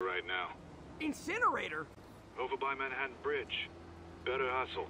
right now. Incinerator? Over by Manhattan Bridge. Better hustle.